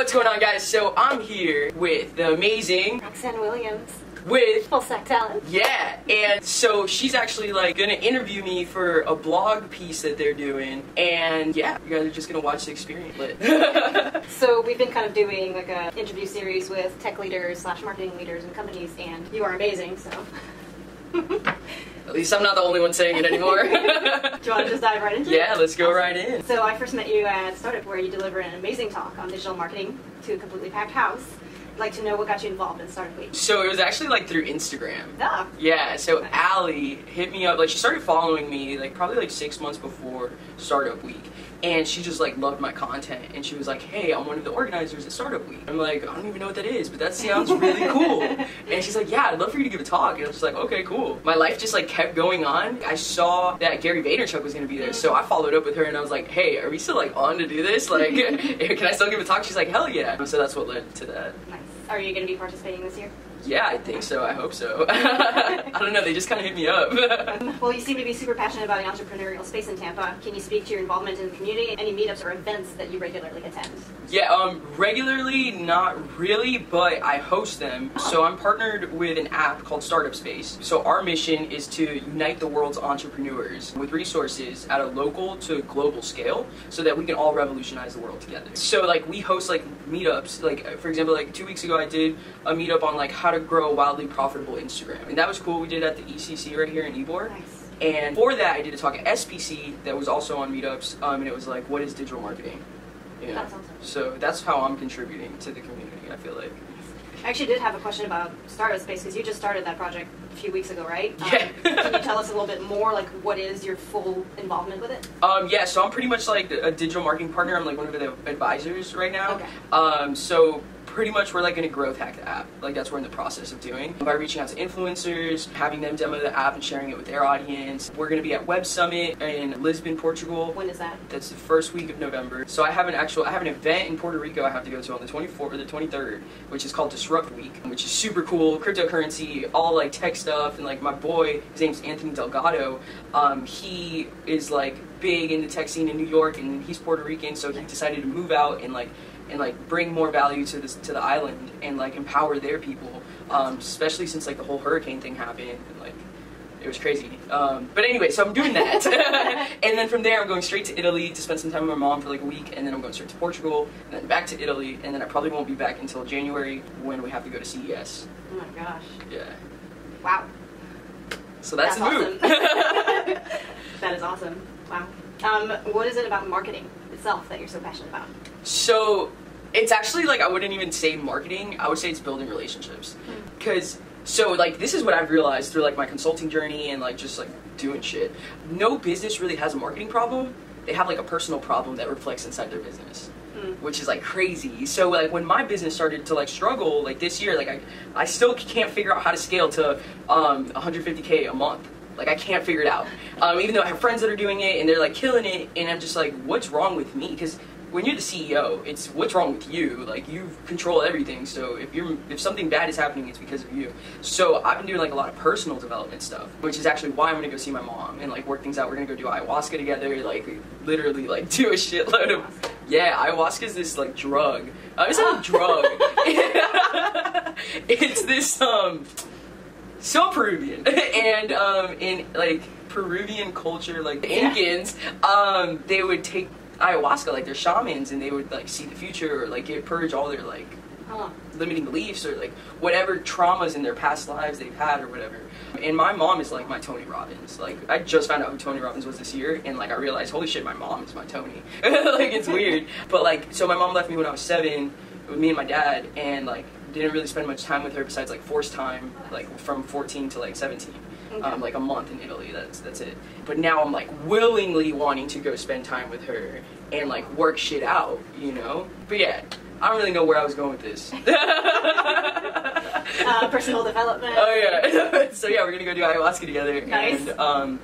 What's going on, guys? So I'm here with the amazing, Roxanne Williams, with FullStack Talent. yeah, and so she's actually like gonna interview me for a blog piece that they're doing, and yeah, you guys are just gonna watch the experience. So we've been kind of doing like a interview series with tech leaders slash marketing leaders and companies, and you are amazing. So At least I'm not the only one saying it anymore. Do you want to just dive right into it? yeah, let's go right in. So I first met you at Startup, where you delivered an amazing talk on digital marketing to a completely packed house. I'd like to know what got you involved in Startup Week. So it was actually like through Instagram. Ah, Yeah, so Nice. Allie hit me up. Like she started following me like probably like six months before Startup Week, and she just like loved my content. And she was like, "Hey, I'm one of the organizers at Startup Week." I'm like, "I don't even know what that is, but that sounds really cool." And she's like, "Yeah, I'd love for you to give a talk." And I was just like, "Okay, cool." My life just like kept going on. I saw that Gary Vaynerchuk was gonna be there, so I followed up with her and I was like, "Hey, are we still like on to do this? Like, can I still give a talk?" She's like, "Hell yeah!" So that's what led to that. nice. Are you going to be participating this year? Yeah, I think so. I hope so. I don't know. They just kind of hit me up. Well, you seem to be super passionate about the entrepreneurial space in Tampa. Can you speak to your involvement in the community? Any meetups or events that you regularly attend? Yeah, um, regularly, not really, but I host them. So I'm partnered with an app called Startup Space. So our mission is to unite the world's entrepreneurs with resources at a local to global scale so that we can all revolutionize the world together. So like we host like meetups, like for example, like two weeks ago I did a meetup on like how to grow a wildly profitable Instagram. And that was cool. We did it at the ECC right here in Ybor. Nice. And for that, I did a talk at SPC that was also on meetups, um, and it was like, what is digital marketing? You know? That's awesome. So that's how I'm contributing to the community. I feel like. I actually did have a question about Startup Space because you just started that project a few weeks ago, right? Um, Yeah. can you tell us a little bit more, like what is your full involvement with it? Um, yeah, so I'm pretty much like a digital marketing partner. I'm like one of the advisors right now. Okay. Um, so pretty much we're like going to growth hack the app. Like that's what we're in the process of doing by reaching out to influencers, having them demo the app and sharing it with their audience. We're going to be at Web Summit in Lisbon, Portugal. When is that? That's the first week of November. So I have an actual, I have an event in Puerto Rico I have to go to on the 24th or the 23rd, which is called Disrupt Week, which is super cool. Cryptocurrency, all like tech stuff, and like my boy, his name's Anthony Delgado. Um, he is like big in the tech scene in New York, and he's Puerto Rican, so he decided to move out and like and like bring more value to this to the island and like empower their people, um, especially since like the whole hurricane thing happened and like it was crazy. Um, but anyway, so I'm doing that. and then from there, I'm going straight to Italy to spend some time with my mom for like a week. And then I'm going straight to Portugal, and then back to Italy. And then I probably won't be back until January when we have to go to CES. Oh my gosh! Yeah. Wow, So that's, That's the move. that is awesome. Wow. Um, what is it about marketing itself that you're so passionate about? So it's actually like I wouldn't even say marketing. I would say it's building relationships. Because so like this is what I've realized through like my consulting journey and like just like doing shit. No business really has a marketing problem. They have like a personal problem that reflects inside their business. Mm. Which is like crazy. So like when my business started to like struggle like this year, like I I still can't figure out how to scale to um 150k a month. Like I can't figure it out. Um, even though I have friends that are doing it and they're like killing it, and I'm just like, what's wrong with me? Because when you're the CEO, it's what's wrong with you. Like you control everything. So if you're if something bad is happening, it's because of you. So I've been doing like a lot of personal development stuff, which is actually why I'm gonna go see my mom and like work things out. We're gonna go do ayahuasca together. Like literally like do a shitload of yeah. Ayahuasca is this like drug. Uh, it's not a drug. it's this um so Peruvian and um in like Peruvian culture like the Yeah. Incans um they would take ayahuasca like they're shamans and they would like see the future or like get purge all their like Huh. limiting beliefs or like whatever traumas in their past lives they've had or whatever. And my mom is like my Tony Robbins. Like I just found out who Tony Robbins was this year and like I realized holy shit my mom is my Tony. like it's weird. But like so my mom left me when I was 7 with me and my dad and like didn't really spend much time with her besides like forced time like from 14 to like 17 Okay. um, like a month in Italy. That's that's it. But now I'm like willingly wanting to go spend time with her and like work shit out, you know. But yeah, I don't really know where I was going with this. Uh, personal development. oh yeah. so yeah, we're gonna go do ayahuasca together Nice. and um,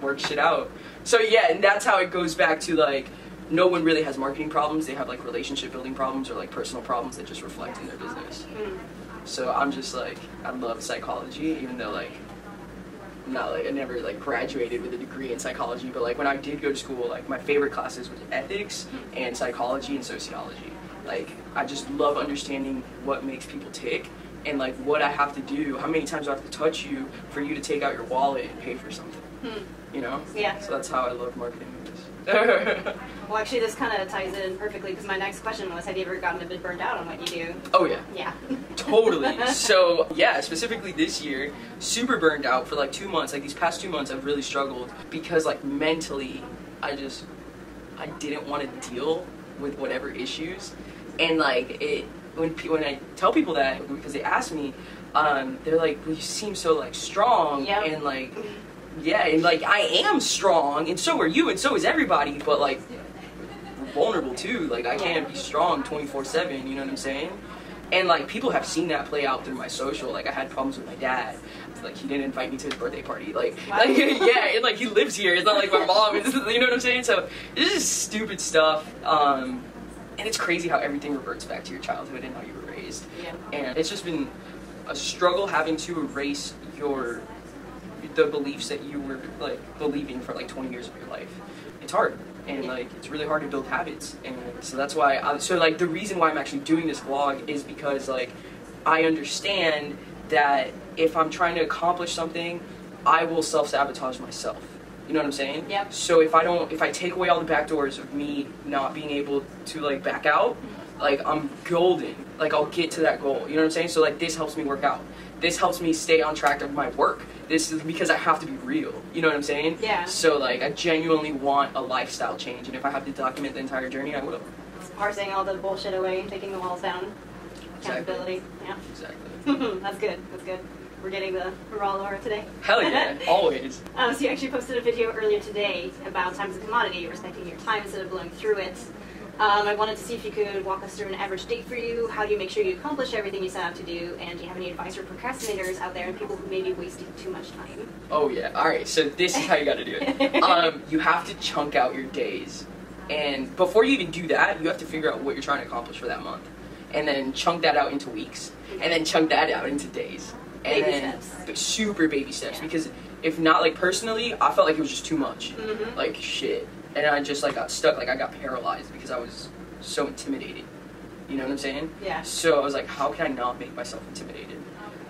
work shit out. So yeah, and that's how it goes back to like no one really has marketing problems. They have like relationship building problems or like personal problems that just reflect in their business. Mm. So I'm just like I love psychology, even though like not like I never like graduated with a degree in psychology, but like when I did go to school, like my favorite classes was ethics and psychology and sociology. Like I just love understanding what makes people tick and like what I have to do. How many times I have to touch you for you to take out your wallet and pay for something? Hmm. You know? Yeah. So that's how I love marketing. Well, actually, this kind of ties in perfectly because my next question was, have you ever gotten a bit burned out on what you do? oh yeah. Yeah. Totally. So yeah, specifically this year, super burned out for like two months. Like these past two months, I've really struggled because like mentally, I just I didn't want to deal with whatever issues, and like it when when I tell people that because they ask me, um, they're like, "Well, you seem so like strong," Yep. and like yeah, and like I am strong, and so are you, and so is everybody, but like we're vulnerable too. Like I can't be strong twenty four seven. You know what I'm saying? And like people have seen that play out through my social. Like I had problems with my dad. Like he didn't invite me to his birthday party. Like, Wow. like yeah, and like he lives here. It's not like my mom. Is, you know what I'm saying? So this is stupid stuff. Um, and it's crazy how everything reverts back to your childhood and how you were raised. Yeah. And it's just been a struggle having to erase your the beliefs that you were like believing for like 20 years of your life. It's hard. And like it's really hard to build habits. And so that's why I, so like the reason why I'm actually doing this vlog is because like I understand that if I'm trying to accomplish something, I will self-sabotage myself. You know what I'm saying? Yep. So if I don't, if I take away all the back doors of me not being able to like back out, like I'm golden. Like I'll get to that goal. You know what I'm saying? So like this helps me work out. This helps me stay on track of my work. This is because I have to be real. You know what I'm saying? Yeah. So like I genuinely want a lifestyle change, and if I have to document the entire journey, I will. Parsing all the bullshit away, taking the walls down. Accountability. Exactly. Yeah. Exactly. That's good. That's good. We're getting the raw Laura today. Hell yeah, always. Um, so you actually posted a video earlier today about time as a commodity, respecting your time instead of blowing through it. Um, I wanted to see if you could walk us through an average day for you. How do you make sure you accomplish everything you set out to do? And do you have any advice for procrastinators out there and people who may be wasting too much time? Oh yeah. All right. So this is how you got to do it. Um, you have to chunk out your days, and before you even do that, you have to figure out what you're trying to accomplish for that month, and then chunk that out into weeks, and then chunk that out into days, and Baby then steps. super baby steps. Yeah. Because if not, like personally, I felt like it was just too much. Mhm. Like shit, and I just like got stuck. Like I got paralyzed because I was so intimidated. You know what I'm saying? Yeah. So I was like, how can I not make myself intimidated?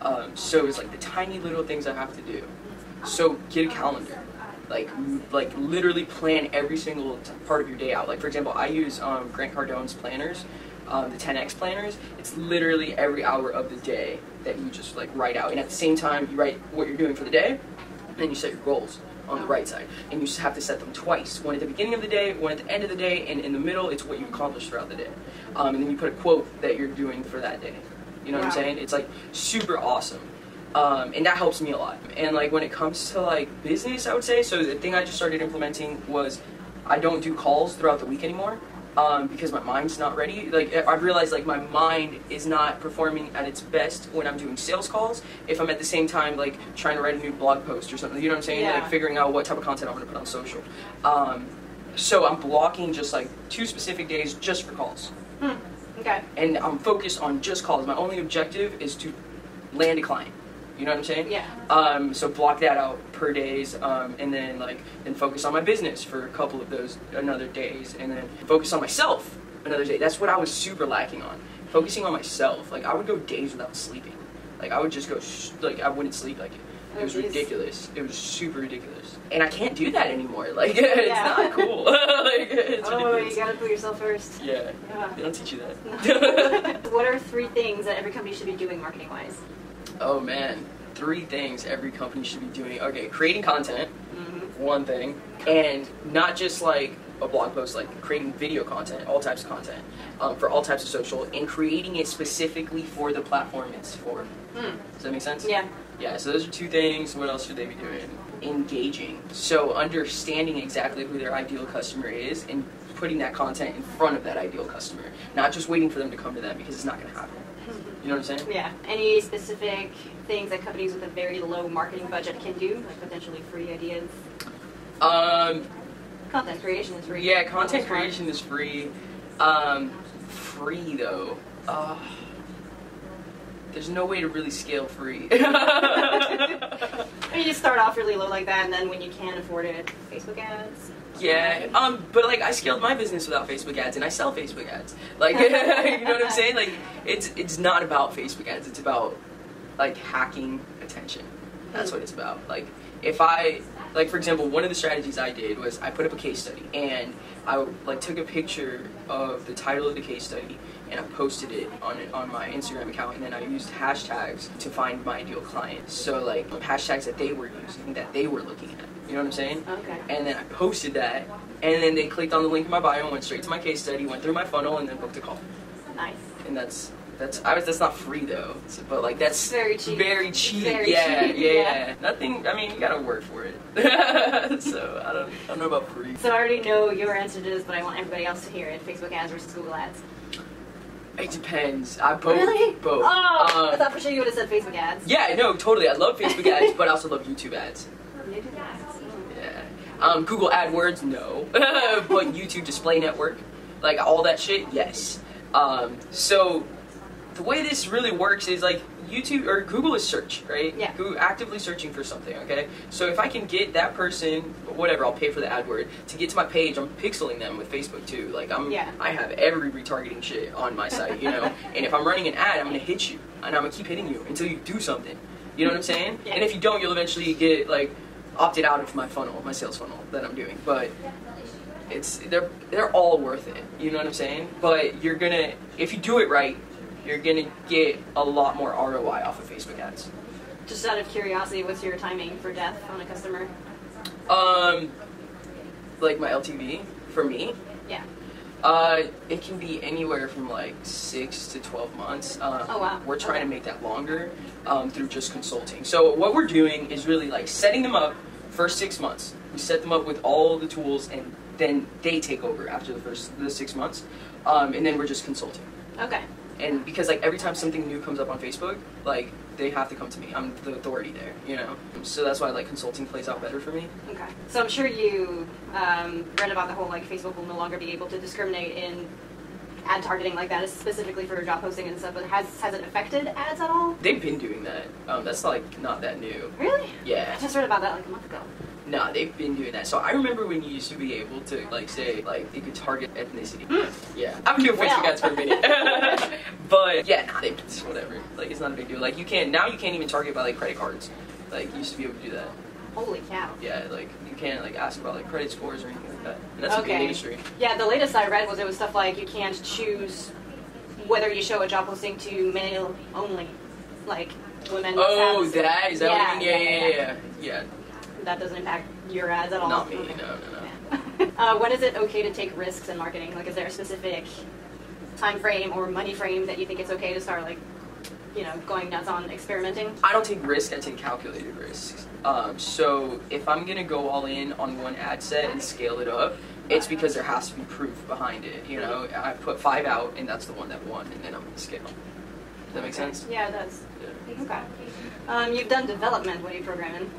Um, so it's like the tiny little things I have to do. So get a calendar, like like literally plan every single t- part of your day out. Like for example, I use um, Grant Cardone's planners, um, the 10x planners. It's literally every hour of the day that you just like write out, and at the same time you write what you're doing for the day, and then you set your goals on the right side, and you just have to set them twice. One at the beginning of the day, one at the end of the day, and in the middle, it's what you accomplished throughout the day. Um, and then you put a quote that you're doing for that day. You know what I'm saying? It's like super awesome. Um, and that helps me a lot. And like when it comes to like business, I would say so. The thing I just started implementing was I don't do calls throughout the week anymore um, because my mind's not ready. Like I've realized like my mind is not performing at its best when I'm doing sales calls. If I'm at the same time like trying to write a new blog post or something, you know what I'm saying? Yeah. Like figuring out what type of content I'm going to put on social. Um, so I'm blocking just like two specific days just for calls Hmm. Okay. and I'm focused on just calls. My only objective is to land a client. You know what I'm saying? Yeah. Um, so block that out per days, um, and then like then focus on my business for a couple of those another days, and then focus on myself another day. That's what I was super lacking on. Focusing on myself. Like I would go days without sleeping. Like I would just go like I wouldn't sleep. Like it Oh, was geez. ridiculous. It was super ridiculous, and I can't do that anymore. Like it's not cool. like it's oh, ridiculous. you gotta put yourself first. Yeah. Yeah. They don't teach you that. what are three things that every company should be doing marketing wise? Oh man, three things every company should be doing. Okay, creating content, Mm-hmm. one thing, and not just like a blog post, like creating video content, all types of content um, for all types of social, and creating it specifically for the platform it's for. Hmm. Does that make sense? Yeah. Yeah, so those are two things. What else should they be doing? Engaging. So understanding exactly who their ideal customer is and putting that content in front of that ideal customer. Not just waiting for them to come to them because it's not going to happen. You know what I'm saying? Yeah. Any specific things that companies with a very low marketing budget can do, like potentially free ideas? Um, Content creation is free. Yeah, content creation is free. Um, free though. Uh, there's no way to really scale free. I mean, you start off really low like that, and then when you can afford it, Facebook ads. Yeah, um, but like I scaled my business without Facebook ads, and I sell Facebook ads. Like, you know what I'm saying? Like, it's it's not about Facebook ads. It's about like hacking attention. That's what it's about. Like, if I like, for example, one of the strategies I did was I put up a case study, and I like took a picture of the title of the case study, and I posted it on on my Instagram account, and then I used hashtags to find my ideal client. So like hashtags that they were using, that they were looking at. You know what I'm saying? Okay. And then I posted that, and then they clicked on the link in my bio and went straight to my case study, went through my funnel, and then booked a call. Nice. And that's that's I was that's not free though, so, but like that's Very cheap. Very cheap. Very yeah, cheap, yeah, yeah. yeah. Nothing. I mean, you gotta work for it. so I don't I don't know about free. So I already know your answer to this, but I want everybody else to hear it. Facebook ads versus Google ads. It depends. I both really? both. Oh, I Um, thought for sure you would have said Facebook ads. yeah, no, totally. I love Facebook ads, but I also love YouTube ads. YouTube ads. Yeah. Um, Google AdWords, no. but YouTube Display Network, like all that shit, yes. Um, so the way this really works is like YouTube or Google is search, right? Yeah. Google actively searching for something, okay? So if I can get that person, whatever, I'll pay for the AdWord to get to my page. I'm pixeling them with Facebook too. Like I'm, Yeah. I have every retargeting shit on my site, you know. and if I'm running an ad, I'm gonna hit you, and I'm gonna keep hitting you until you do something. You know what I'm saying? Yeah. And if you don't, you'll eventually get like opted out of my funnel, my sales funnel that I'm doing. But it's they're they're all worth it. You know what I'm saying? But you're gonna if you do it right, you're gonna get a lot more ROI off of Facebook ads. Just out of curiosity, what's your timing for death on a customer? Um, like my LTV for me, Yeah. uh, it can be anywhere from like six to twelve months. Um, Oh, wow. We're trying Okay. to make that longer um, through just consulting. So what we're doing is really like setting them up first six months. We set them up with all the tools, and then they take over after the first the six months, um, and then we're just consulting. Okay. And because like every time something new comes up on Facebook, like they have to come to me. I'm the authority there, you know. So that's why like consulting plays out better for me. Okay. So I'm sure you um, read about the whole like Facebook will no longer be able to discriminate in ad targeting like that, specifically for job posting and stuff. But has has it affected ads at all? They've been doing that. Um, that's like not that new. Really? Yeah. I just read about that like a month ago. Nah, they've been doing that. So I remember when you used to be able to like say like you could target ethnicity. Hmm. Yeah, I'm doing Facebook ads for a minute, but yeah, nah, they it's whatever. Like it's not a big deal. Like you can't now you can't even target by like credit cards. Like you used to be able to do that. Holy cow. Yeah, like you can't like ask about like credit scores or anything like that. And that's a big Okay. industry. Yeah, the latest I read was it was stuff like you can't choose whether you show a job posting to male only, like women. Oh, that is that yeah, what you mean? Yeah, yeah, yeah, yeah. That doesn't impact your ads at all. Not me. Okay. No, no, no. Yeah. uh, when is it okay to take risks in marketing? Like, is there a specific time frame or money frame that you think it's okay to start, like, you know, going nuts on experimenting? I don't take risks. I take calculated risks. Um, so if I'm gonna go all in on one ad set and scale it up, it's because there has to be proof behind it. You know, I put five out, and that's the one that won, and then I'm gonna scale. Does that make sense? Yeah, it does. Yeah. Okay. Um, you've done development. What are you programming?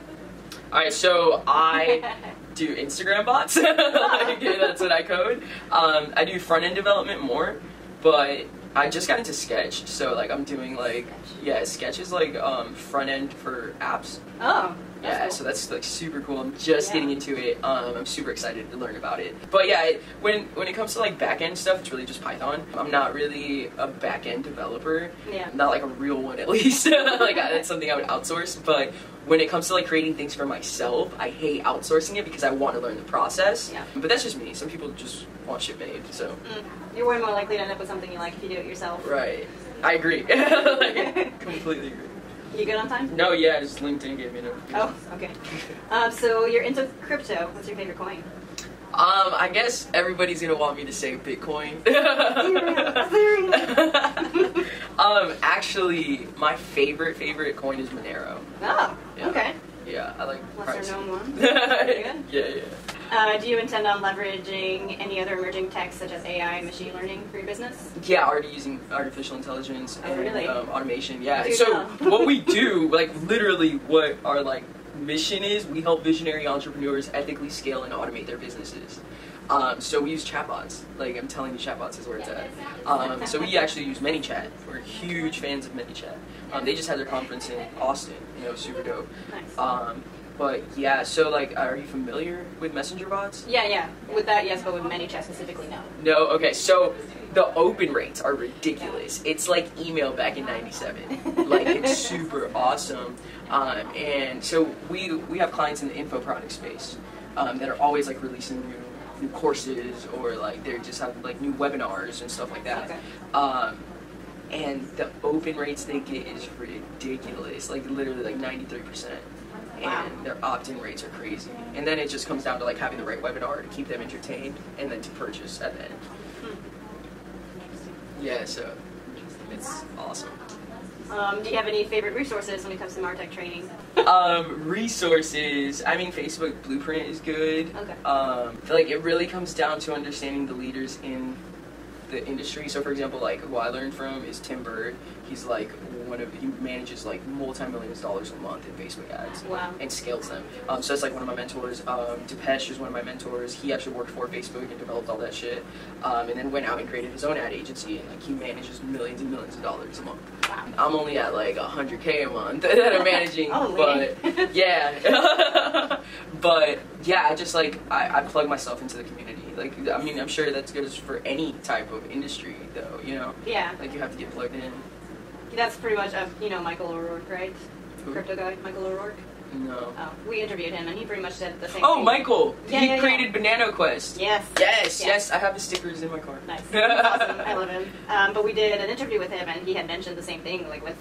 All right, so I do Instagram bots. like, that's what I code. Um, I do front end development more, but I just got into Sketch. So like I'm doing like yeah, Sketch is like um, front end for apps. Oh. Yeah, that's so that's like super cool. I'm just Yeah. getting into it. Um, I'm super excited to learn about it. But yeah, it, when when it comes to like back end stuff, it's really just Python. I'm not really a back end developer. Yeah. Not like a real one at least. like that's something I would outsource. But when it comes to like creating things for myself, I hate outsourcing it because I want to learn the process. Yeah. But that's just me. Some people just want shit made. So Mm. You're way more likely to end up with something you like if you do it yourself. right, I agree. like, completely agree. You good on time? No, yeah, just LinkedIn gave me a notification. Oh, okay. Um, so you're into crypto. What's your favorite coin? Um, I guess everybody's gonna want me to say Bitcoin. Um, actually, my favorite favorite coin is Monero. Oh, Yeah. okay. Yeah, I like. Lesser price. known one. yeah, yeah. Uh, do you intend on leveraging any other emerging techs such as AI and machine learning for your business? Yeah, already using artificial intelligence Oh, and really? um, automation. Yeah. Do so what we do, like literally, what our like mission is, we help visionary entrepreneurs ethically scale and automate their businesses. Um, so we use chatbots. Like I'm telling you, chatbots is where it's at. Um, so we actually use ManyChat. We're huge fans of ManyChat. Um, they just had their conference in Austin. You know, super dope. But yeah, so like, are you familiar with messenger bots? yeah, yeah. With that, yes, but with ManyChat specifically, no. No. Okay. So the open rates are ridiculous. It's like email back in '97. like it's super awesome. Um, and so we we have clients in the info product space um, that are always like releasing new new courses or like they're just having like new webinars and stuff like that. Okay. Um, and the open rates they get is ridiculous, like literally like 93%. Wow. And their opt-in rates are crazy. And then it just comes down to like having the right webinar to keep them entertained and then to purchase at the end. Yeah, so it's awesome. Um, do you have any favorite resources when it comes to Martech training? um, resources. I mean, Facebook Blueprint is good. Okay. Um, I feel like it really comes down to understanding the leaders in the industry. So, for example, like who I learned from is Tim Burd. He's like one of he manages like multi millions of dollars a month in Facebook ads Wow. and scales them. Um, so that's like one of my mentors. Um, Depesh is one of my mentors. He actually worked for Facebook and developed all that shit, um, and then went out and created his own ad agency and like he manages millions and millions of dollars a month. Wow. I'm only at like 100k a month that I'm managing, but yeah, but yeah, I just like I, I plug myself into the community. Like I mean, I'm sure that's good for any type of industry, though. You know, Yeah, like you have to get plugged in. that's pretty much, uh, you know, Michael O'Rourke, right? Who? Crypto guy, Michael O'Rourke. No. Oh, we interviewed him, and he pretty much said the same Oh, thing. Michael! Yeah, he yeah, yeah. created Banana Quest. Yes. Yes, Yeah. yes, I have the stickers in my car. Nice. awesome. I love him. Um, but we did an interview with him, and he had mentioned the same thing. Like with,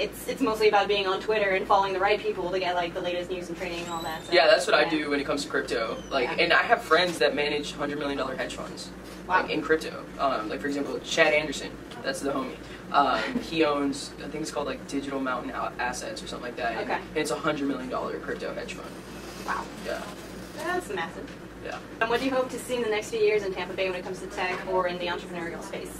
it's it's mostly about being on Twitter and following the right people to get like the latest news and training and all that. So, Yeah, that's what I do when it comes to crypto. Like, Yeah. and I have friends that manage hundred million dollar hedge funds, Wow. like in crypto. Um, like for example, Chad Anderson, that's the homie. Um, he owns, I think it's called like Digital Mountain Assets or something like that. and Okay. it's a hundred million dollar crypto hedge fund. Wow. Yeah, That's massive. yeah. And what do you hope to see in the next few years in Tampa Bay when it comes to tech or in the entrepreneurial space?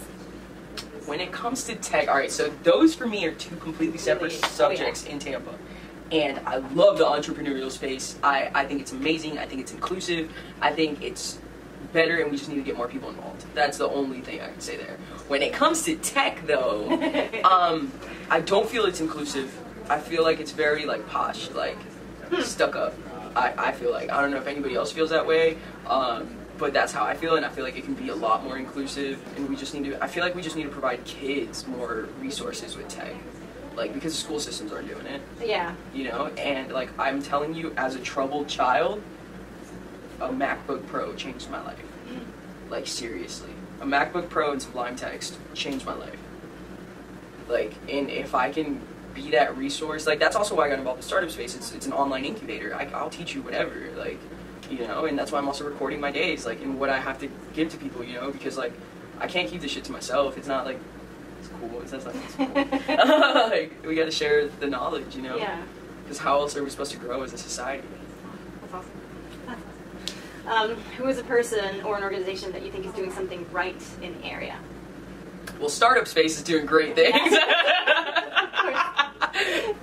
When it comes to tech, all right, so those for me are two completely separate Really? Oh, subjects in Tampa. And I love the entrepreneurial space. I, I think it's amazing. I think it's inclusive. I think it's better, and we just need to get more people involved. That's the only thing I can say there. When it comes to tech, though, um, I don't feel it's inclusive. I feel like it's very like posh, like stuck up. I, I feel like I don't know if anybody else feels that way, um, but that's how I feel, and I feel like it can be a lot more inclusive. And we just need to. I feel like we just need to provide kids more resources with tech, like because the school systems aren't doing it, yeah. you know. And like I'm telling you, as a troubled child, a MacBook Pro changed my life. Mm-hmm. Like seriously, a MacBook Pro and Sublime Text changed my life. Like, and if I can be that resource, like that's also why I got involved in startup space. It's it's an online incubator. I, I'll teach you whatever, like, you know, and that's why I'm also recording my days, like, and what I have to give to people, you know, because like I can't keep this shit to myself. It's not like it's cool. It's, that's not it's cool. like we got to share the knowledge, you know, Yeah. because how else are we supposed to grow as a society? That's awesome. Um, who is a person or an organization that you think is doing something right in the area? Well, startup space is doing great things.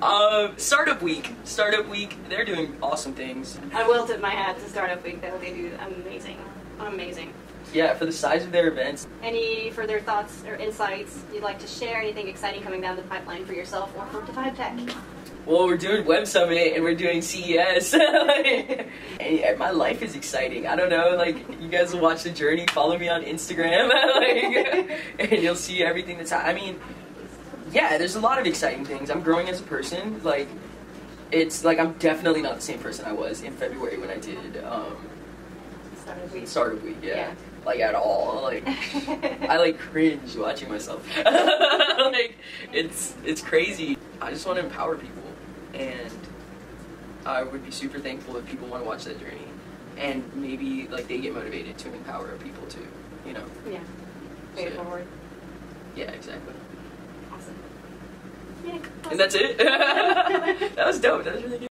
um, startup week, startup week, they're doing awesome things. I will tip my hat to Startup Week, though. They do amazing. Amazing. Yeah, for the size of their events, Any further thoughts or insights you'd like to share? Anything exciting coming down the pipeline for yourself or for DivibeTech? well, we're doing Web Summit and we're doing CES. like, and, and my life is exciting. I don't know, like you guys will watch the journey. Follow me on Instagram, like, and you'll see everything that's. happening. I mean, yeah, there's a lot of exciting things. I'm growing as a person. Like, it's like I'm definitely not the same person I was in February when I did um, Startup Week. Startup Week. Yeah. Yeah. Like at all. Like I like cringe watching myself. like it's it's crazy. I just want to empower people, and I would be super thankful if people want to watch that journey, and maybe like they get motivated to empower people too. You know? yeah. So, forward. Yeah, exactly. And that's it. that was dope. That was really good.